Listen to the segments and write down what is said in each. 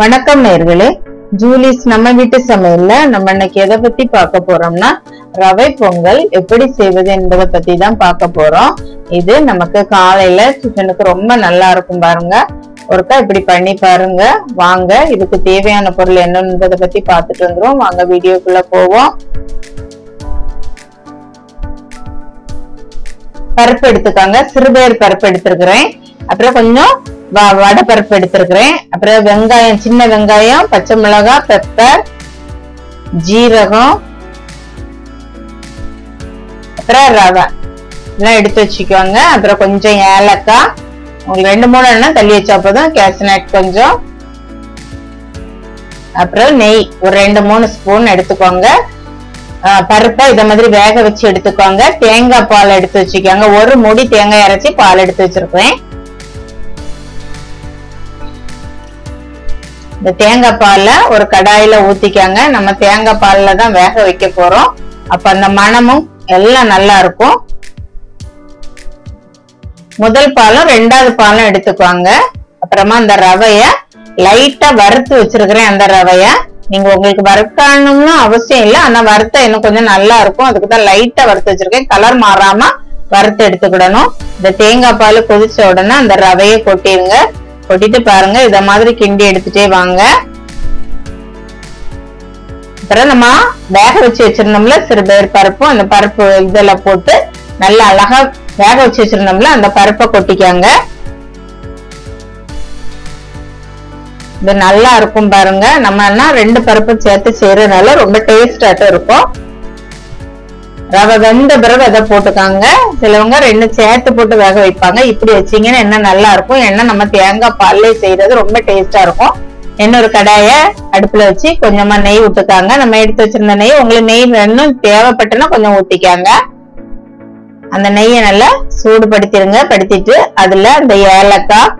வணக்கம் நேர்களே. ஜூலிஸ் நம்ம வீட்டு சமையல்ல நம்ம இன்னைக்கு எதை பத்தி பார்க்க போறோம்னா ரவை பொங்கல் எப்படி செய்வது என்பதை பத்தி தான் பார்க்க போறோம். இது நமக்கு காலையில டிஃபனுக்கு ரொம்ப நல்லா இருக்கும் பாருங்க. ஒருக்கா இப்படி பண்ணி பாருங்க. வாங்க இதுக்கு தேவையான பொருள் என்னன்றதை பத்தி பார்த்துட்டு வந்துடும் வாங்க வீடியோக்குள்ள போவோம். பருப்பு எடுத்துக்காங்க. சிறுபயர் பருப்பு எடுத்திருக்கிறேன். அப்புறம் கொஞ்சம் வடை பருப்பு எடுத்திருக்கிறேன். அப்புறம் வெங்காயம் சின்ன வெங்காயம் பச்சை மிளகாய் பெப்பர் ஜீரகம் அப்புறம் ரவை. எல்லாம் எடுத்து வச்சுக்கோங்க. அப்புறம் கொஞ்சம் ஏலக்காய். உங்களுக்கு ரெண்டு மூணு எண்ணெய் தள்ளி வச்சா போதும். கேசனட் கொஞ்சம். அப்புறம் நெய். ஒரு ரெண்டு மூணு ஸ்பூன் எடுத்துக்கோங்க. பருப்பை இதை மாதிரி வேக வச்சு எடுத்துக்கோங்க. தேங்காய் பால் எடுத்து வச்சுக்கோங்க. ஒரு முடி தேங்காய் அரைச்சி பால் எடுத்து வச்சிருக்கேன் இந்த தேங்காய் பால்ல ஒரு கடாயில ஊத்திக்காங்க. நம்ம தேங்காய் பால்ல தான் வேக வைக்க போறோம். அப்ப அந்த மணமும் எல்லாம் நல்லா இருக்கும். முதல் பாலும் ரெண்டாவது பாலும் எடுத்துக்குவாங்க அப்புறமா அந்த ரவைய லைட்டா வறுத்து வச்சிருக்கிறேன் அந்த ரவைய. நீங்க உங்களுக்கு வறுக்கணும்னு அவசியம் இல்லை. ஆனா வறுத்த இன்னும் கொஞ்சம் நல்லா இருக்கும். அதுக்கு தான் லைட்டா வறுத்து வச்சிருக்கேன். கலர் மாறாம வறுத்து எடுத்துக்கிடணும். இந்த தேங்காய் பால் கொதிச்ச உடனே அந்த ரவையை கொட்டிருங்க கொட்டிட்டு பாருங்க. இத மாதிரி கிண்டி எடுத்துட்டே வாங்க. அப்புறம் நம்ம வேக வச்சு வச்சிருந்தோம்ல சிறுபயிர் பருப்பும் அந்த பருப்பு இதெல்லாம் போட்டு நல்லா அழகா வேக வச்சு வச்சிருந்தோம்ல அந்த பருப்பை கொட்டிக்காங்க. இது நல்லா இருக்கும் பாருங்க. நம்ம என்ன ரெண்டு பருப்பு சேர்த்து செய்யறதுனால ரொம்ப டேஸ்டாட்டும் இருக்கும். ரவை வெந்த பிறகு அதை போட்டுக்காங்க. சிலவங்க ரெண்டு சேர்த்து போட்டு வேக வைப்பாங்க. இப்படி வச்சிங்கன்னா என்ன நல்லா இருக்கும்? எண்ணெய் நம்ம தேங்காய் பால்லே செய்யறது ரொம்ப டேஸ்டா இருக்கும். இன்னொரு கடாய அடுப்புல வச்சு கொஞ்சமா நெய் விட்டுக்காங்க நம்ம எடுத்து வச்சிருந்த நெய் உங்களுக்கு நெய் வேணும் தேவைப்பட்டுனா கொஞ்சம் ஊத்திக்காங்க. அந்த நெய்யை நல்லா சூடுபடுத்திருங்க. படுத்திட்டு அதுல அந்த ஏலக்காய்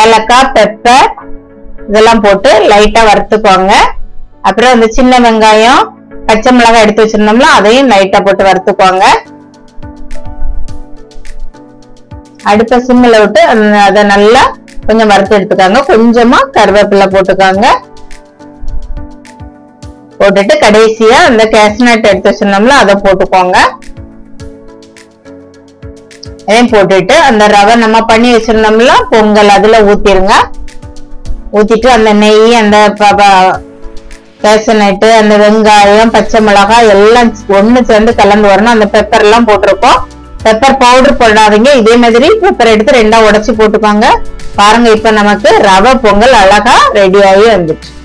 ஏலக்காய் பெப்பர் இதெல்லாம் போட்டு லைட்டா வறுத்துக்கோங்க. அப்புறம் அந்த சின்ன வெங்காயம் பச்சை மிளகாய் எடுத்து வச்சிருந்தோம்ல அதையும் லைட்டா போட்டு வறுத்துக்கோங்க. அடுப்ப சிம்மில் விட்டு அந்த- அதை நல்லா கொஞ்சம் வறுத்து எடுத்துக்காங்க. கொஞ்சமா கருவேப்பிலை போட்டுக்காங்க. போட்டுட்டு கடைசியா அந்த கேஷ்நட் எடுத்து வச்சிருந்தோம்ல அதை போட்டுக்கோங்க. அதையும் போட்டுட்டு அந்த ரவை நம்ம பண்ணி வச்சிருந்தோம்ல பொங்கல் அதுல ஊத்திருங்க. ஊத்திட்டு அந்த நெய் அந்த பேஷன் ப- அந்த வெங்காயம் பச்சை மிளகாய் எல்லாம் ஒண்ணு சேர்ந்து கலந்து வரணும். அந்த பெப்பர் எல்லாம் போட்டிருக்கோம். பெப்பர் பவுடர் போடாதீங்க. இதே மாதிரி பெப்பர் எடுத்து ரெண்டா உடைச்சு போட்டுக்கோங்க. பாருங்க இப்ப நமக்கு ரவை பொங்கல் அழகா ரெடி ஆகி வந்துச்சு.